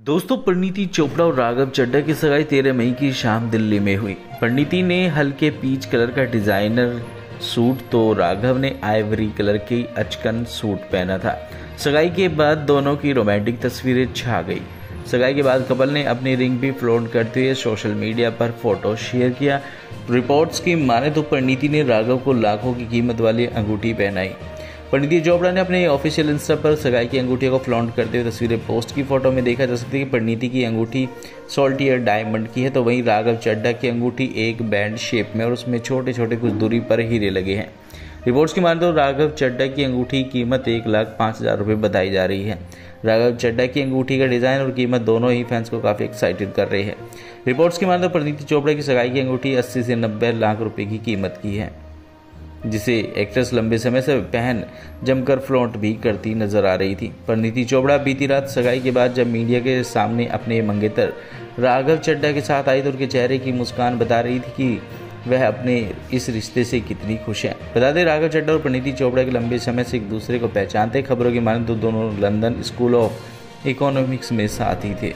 दोस्तों, परिणीति चोपड़ा और राघव चड्डा की सगाई तेरह मई की शाम दिल्ली में हुई। परिणीति ने हल्के पीच कलर का डिज़ाइनर सूट तो राघव ने आइवरी कलर की अचकन सूट पहना था। सगाई के बाद दोनों की रोमांटिक तस्वीरें छा गई। सगाई के बाद कपल ने अपनी रिंग भी फ्लोट करते हुए सोशल मीडिया पर फ़ोटो शेयर किया। रिपोर्ट्स की माने तो परिणीति ने राघव को लाखों की कीमत वाली अंगूठी पहनाई। परिणीति चोपड़ा ने अपने ऑफिशियल इंस्टा पर सगाई की अंगूठी को फ्लॉन्ट करते हुए तस्वीरें पोस्ट की फ़ोटो में देखा जा सकता है कि परिणीति की अंगूठी सोल्टियर डायमंड की है तो वहीं राघव चड्डा की अंगूठी एक बैंड शेप में और उसमें छोटे छोटे कुछ दूरी पर हीरे लगे हैं। रिपोर्ट्स की माने तो राघव चड्डा की अंगूठी की कीमत एक लाख पाँच हज़ार रुपये बताई जा रही है। राघव चड्डा की अंगूठी का डिज़ाइन और कीमत दोनों ही फैंस को काफ़ी एक्साइटेड कर रही है। रिपोर्ट्स की माने तो परिणीति चोपड़ा की सगाई की अंगूठी अस्सी से नब्बे लाख रुपये की कीमत की है। जिसे एक्ट्रेस लंबे समय से पहन जमकर फ्लॉन्ट भी करती नज़र आ रही थी। परिणीति चोपड़ा बीती रात सगाई के बाद जब मीडिया के सामने अपने मंगेतर राघव चड्डा के साथ आई तो उनके चेहरे की मुस्कान बता रही थी कि वह अपने इस रिश्ते से कितनी खुश है। बता दें, राघव चड्डा और परिणीति चोपड़ा के लंबे समय से एक दूसरे को पहचानते खबरों की माने तो दोनों लंदन स्कूल ऑफ़ इकोनॉमिक्स में साथ ही थे।